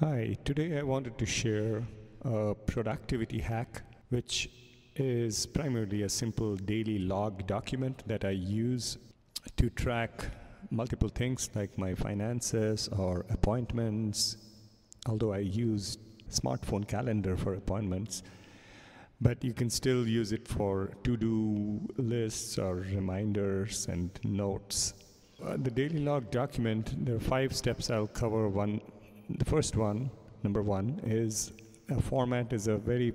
Hi, today I wanted to share a productivity hack, which is primarily a simple daily log document that I use to track multiple things like my finances or appointments. Although I use smartphone calendar for appointments, but you can still use it for to-do lists or reminders and notes. Uh, the daily log document, there are five steps I'll cover. One, the first one, number one, is a format is a very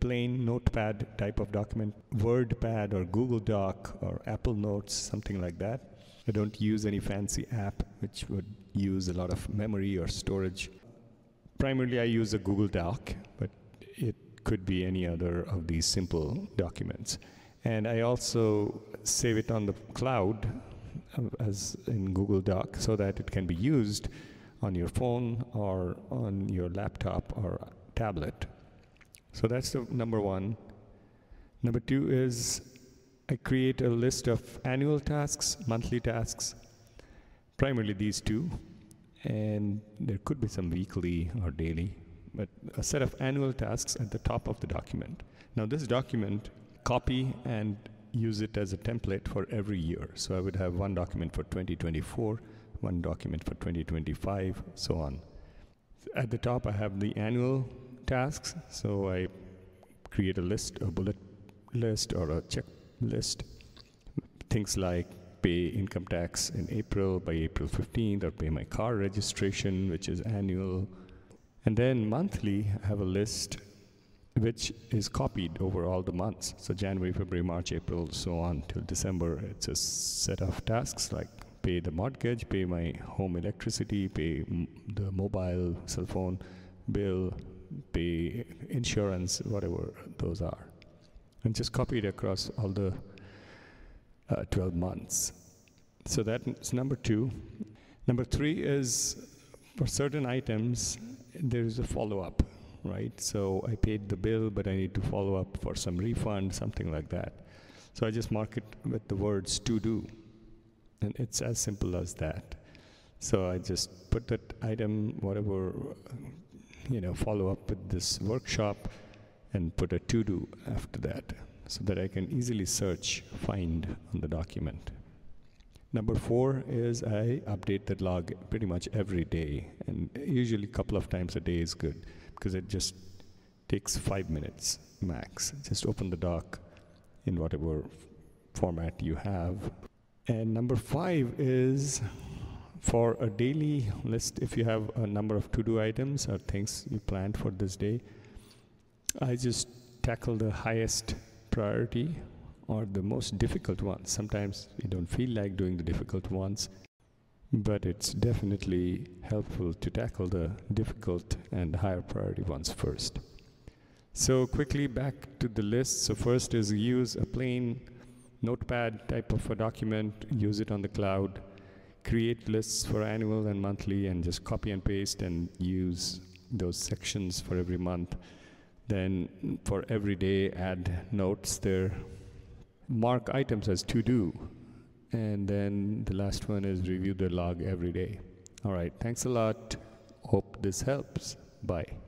plain notepad type of document, WordPad or Google Doc or Apple Notes, something like that. I don't use any fancy app which would use a lot of memory or storage. Primarily, I use a Google Doc, but it could be any other of these simple documents. And I also save it on the cloud uh, as in Google Doc so that it can be used on your phone or on your laptop or tablet. So that's the number one. Number two is I create a list of annual tasks, monthly tasks, primarily these two, and there could be some weekly or daily, but a set of annual tasks at the top of the document. Now, this document, copy and use it as a template for every year. So I would have one document for 2024, one document for 2025, so on. At the top, I have the annual tasks. So I create a list, a bullet list, or a checklist. Things like pay income tax in April by April 15th, or pay my car registration, which is annual. And then monthly, I have a list which is copied over all the months. So January, February, March, April, so on till December. It's a set of tasks like pay the mortgage, pay my home electricity, pay the mobile cell phone bill, pay insurance, whatever those are. And just copy it across all the uh, 12 months. So that's number two. Number three is for certain items, there is a follow up, right? So I paid the bill, but I need to follow up for some refund, something like that. So I just mark it with the words to do. And it's as simple as that. So I just put that item, whatever, you know, follow up with this workshop and put a to do after that so that I can easily search, find on the document. Number four is I update that log pretty much every day, and usually a couple of times a day is good because it just takes five minutes max. Just open the doc in whatever format you have. And number five is for a daily list, if you have a number of to do items or things you planned for this day, I just tackle the highest priority or the most difficult ones. Sometimes you don't feel like doing the difficult ones, but it's definitely helpful to tackle the difficult and higher priority ones first. So quickly back to the list. So first is use a plain notepad type of a document, use it on the cloud, create lists for annual and monthly and just copy and paste and use those sections for every month. Then for every day, add notes there. Mark items as to do. And then the last one is review the log every day. All right, thanks a lot. Hope this helps. Bye.